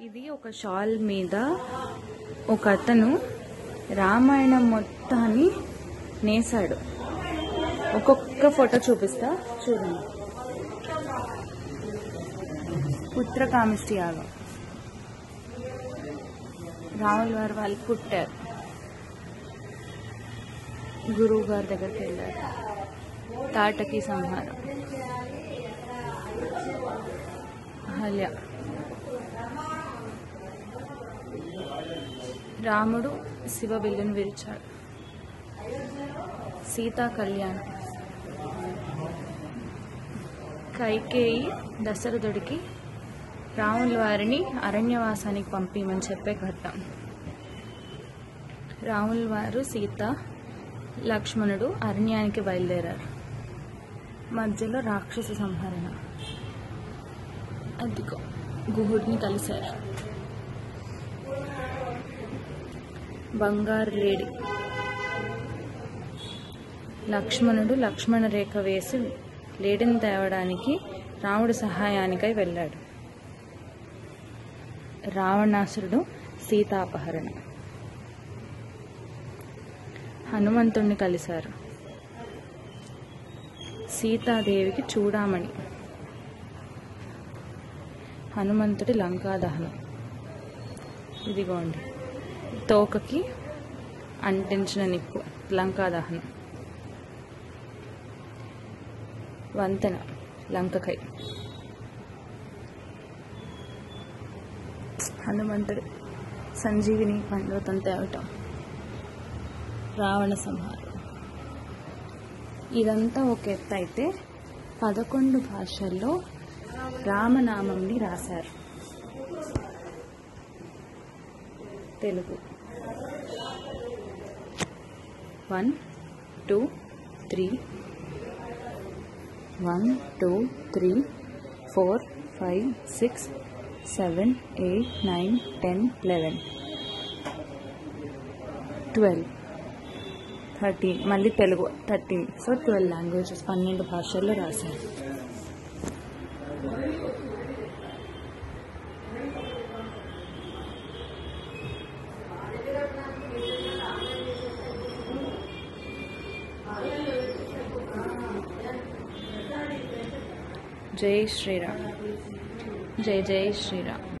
ఇది ఒక షాల్ మీద ఒక అతను రామాయణం మొత్తాన్ని నేసాడు ఒక్కొక్క ఫోటో చూపిస్తా చూడండి. పుత్రకామిష్టి యాగం. రాముల వారు వాళ్ళు పుట్టారు. గురువు గారి దగ్గరికి వెళ్ళారు. తాటకి సంహారం. అహల్య. రాముడు శివ విల్లును విరిచాడు. సీతా కళ్యాణం. కైకేయి దశరథుడికి రాముల వారిని అరణ్యవాసానికి పంపించమని చెప్పే ఘట్టం. రాముల వారు సీత లక్ష్మణుడు అరణ్యానికి బయలుదేరారు. మధ్యలో రాక్షస సంహరణ. అదిగో గుహుడిని కలిశారు. బంగారు లేడి. లక్ష్మణుడు లక్ష్మణ రేఖ వేసి లేడిని తేవడానికి రాముడి సహాయానికై వెళ్ళాడు. రావణాసురుడు సీతాపహరణ. హనుమంతుణ్ణి కలిశారు. సీతాదేవికి చూడామణి. హనుమంతుడి లంకాదహనం. ఇదిగోండి. తోకకి అంటించిన నిప్పు లంకా దహనం వంతెన లంకకై. హనుమంతుడు సంజీవిని పర్వతం తేవటం. రావణ సంహారం. ఇదంతా ఒక ఎత్తు అయితే పదకొండు భాషల్లో రామనామంని రాశారు. Telugu. One two three one two three four five six seven eight nine ten eleven twelve thirteen మళ్ళీ Telugu. Thirteen so twelve languages పన్నెండు భాషల్లో రాశారు. जय श्री राम। जय जय श्री राम।